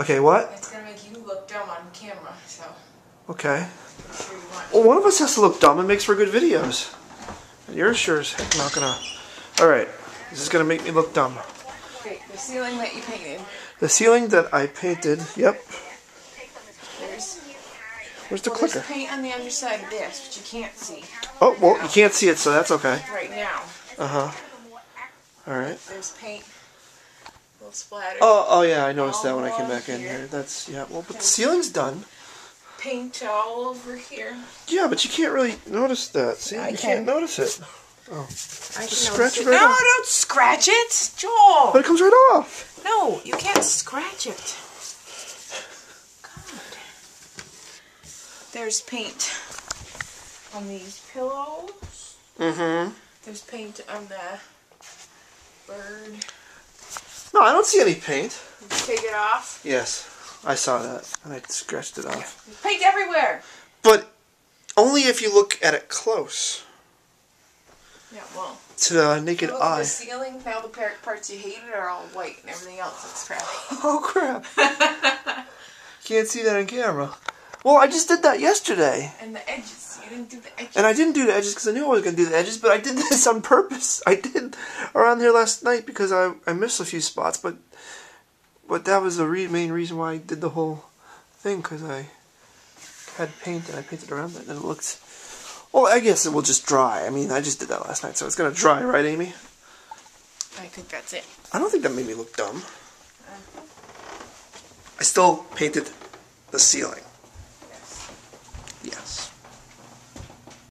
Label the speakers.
Speaker 1: Okay, what?
Speaker 2: It's gonna make you look dumb on camera, so
Speaker 1: Okay.
Speaker 2: Sure.
Speaker 1: Well, one of us has to look dumb and makes for good videos. And yours sure is heck not gonna. Alright, this is gonna make me look dumb.
Speaker 2: Okay, the ceiling that you painted.
Speaker 1: The ceiling that I painted, yep.
Speaker 2: There's
Speaker 1: Where's the
Speaker 2: well,
Speaker 1: clicker?
Speaker 2: there's paint on the underside of this, but you can't see
Speaker 1: Oh, well, you can't see it, so that's okay.
Speaker 2: right now.
Speaker 1: Uh huh. Alright.
Speaker 2: There's paint, little splatter.
Speaker 1: Oh, oh yeah, I noticed that when I came back in
Speaker 2: here.
Speaker 1: here. That's, yeah, well, but the ceiling's done.
Speaker 2: Paint all over here.
Speaker 1: Yeah, but you can't really notice that. See,
Speaker 2: I
Speaker 1: you
Speaker 2: can.
Speaker 1: can't notice it.
Speaker 2: I can
Speaker 1: Scratch it
Speaker 2: it.
Speaker 1: right
Speaker 2: No,
Speaker 1: off.
Speaker 2: don't scratch it, Joel.
Speaker 1: But it comes right off.
Speaker 2: No, you can't scratch it. God. There's paint on these pillows.
Speaker 1: Mm-hmm.
Speaker 2: There's paint on the bird.
Speaker 1: No, I don't see any paint.
Speaker 2: You take it off.
Speaker 1: Yes, I saw that, and I scratched it off.
Speaker 2: There's paint everywhere.
Speaker 1: But only if you look at it close
Speaker 2: Yeah, well.
Speaker 1: to the naked
Speaker 2: Look at
Speaker 1: eye.
Speaker 2: the ceiling. Now the parts you hated are all white, and everything else looks crappy.
Speaker 1: Oh crap! Can't see that on camera. Well, I just did that yesterday,
Speaker 2: and the edges. You didn't do the edges.
Speaker 1: and I didn't do the edges because I knew I was gonna do the edges, but I did this on purpose. I did around here last night because I I missed a few spots, but but that was the re- main reason why I did the whole thing because I had paint and I painted around it and it looked. Well, I guess it will just dry. I mean, I just did that last night, so it's gonna dry, right, Amy?
Speaker 2: I think that's it.
Speaker 1: I don't think that made me look dumb. Uh-huh. I still painted the ceiling.